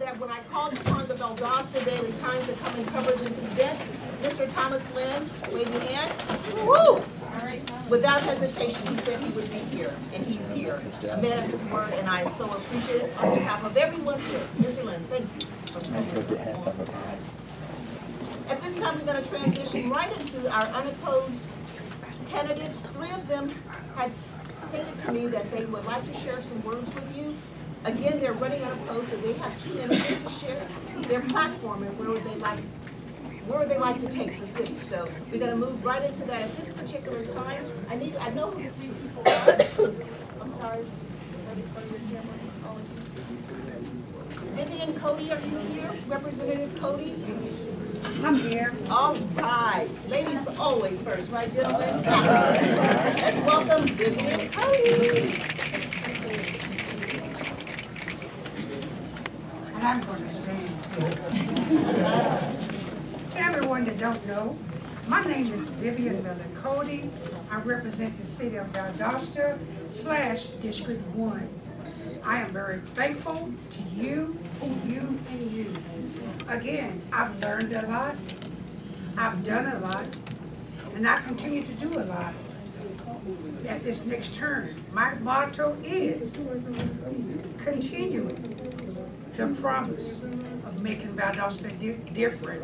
that when I called upon the Valdosta Daily Times to come and cover this event, Mr. Thomas Lynn, wave your hand. Woo! Without hesitation, he said he would be here, and he's here. A man of his word, and I so appreciate it on behalf of everyone here. Mr. Lynn, thank you. At this time, we're going to transition right into our unopposed candidates. Three of them had stated to me that they would like to share some words with you. Again, they're running out of unopposed, so they have two minutes to share their platform and where would they like, where would they like to take the city. So we're going to move right into that at this particular time. I need, I know who the three people are. I'm sorry. Ready for? Apologies. Vivian Cody, are you here? Representative Cody? I'm here. All right, ladies always first, right, gentlemen? Let's welcome Vivian Cody. And I'm going to stand. To everyone that don't know, my name is Vivian Miller Cody. I represent the city of Valdosta slash District One. I am very thankful to you, you, and you. Again, I've learned a lot. I've done a lot. And I continue to do a lot at this next term. My motto is continuing the promise of making Valdosta di- different.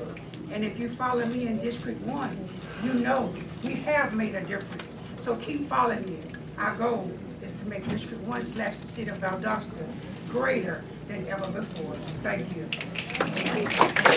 And if you follow me in District One, you know we have made a difference. So keep following me. Our goal is to make District One slash the city of Valdosta greater than ever before. Thank you.